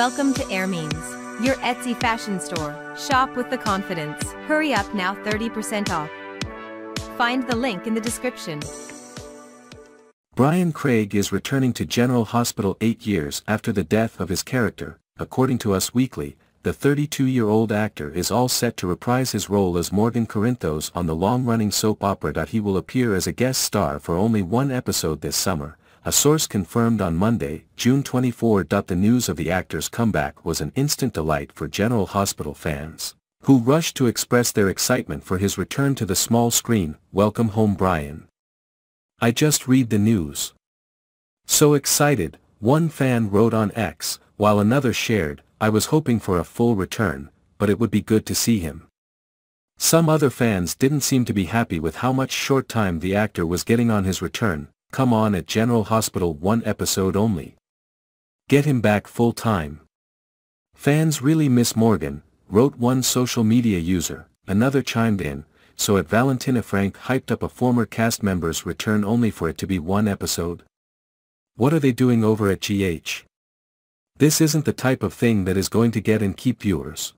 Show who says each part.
Speaker 1: Welcome to Airmeans, your Etsy fashion store. Shop with the confidence. Hurry up now 30% off. Find the link in the description.
Speaker 2: Bryan Craig is returning to General Hospital eight years after the death of his character, according to Us Weekly, the 32-year-old actor is all set to reprise his role as Morgan Corinthos on the long-running soap opera. that He will appear as a guest star for only one episode this summer, a source confirmed on Monday, June 24. The news of the actor's comeback was an instant delight for General Hospital fans, who rushed to express their excitement for his return to the small screen, Welcome home Bryan. I just read the news. So excited, one fan wrote on X, while another shared, I was hoping for a full return, but it would be good to see him. Some other fans didn't seem to be happy with how much short time the actor was getting on his return, come on at General Hospital one episode only. Get him back full time. Fans really miss Morgan, wrote one social media user, another chimed in, so at Valentini Frank hyped up a former cast member's return only for it to be one episode? What are they doing over at GH? This isn't the type of thing that is going to get and keep viewers.